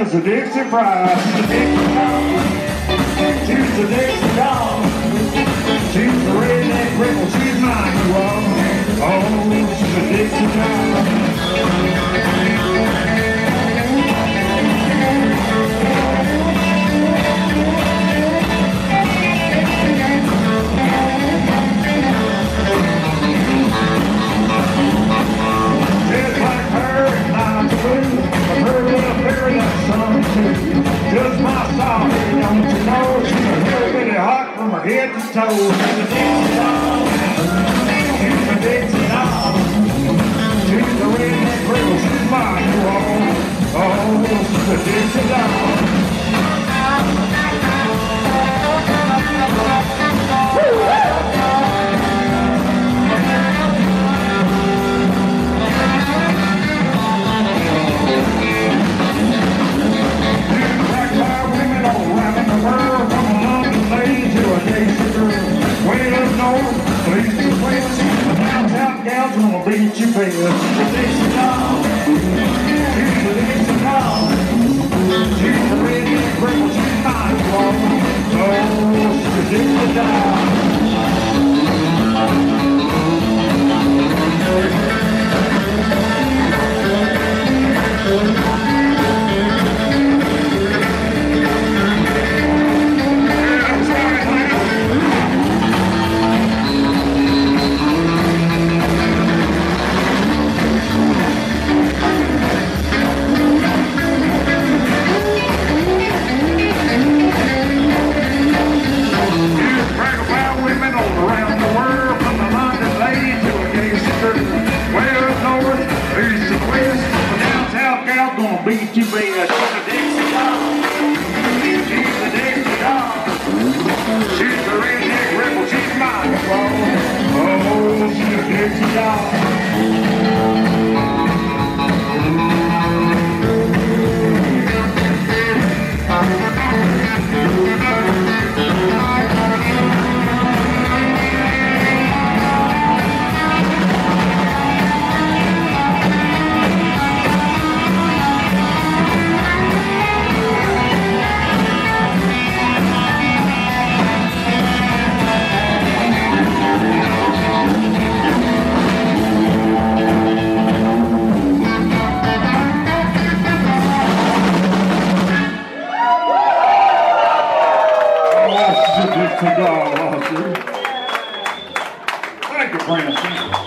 it's a big surprise. head to toe. principe, please come, please come, she's a really great time, oh, she's in the down. a Dixie doll. She's a Dixie doll. She's a redneck rebel. She's mine. Oh, she's a Dixie doll. Thank you, Brandon.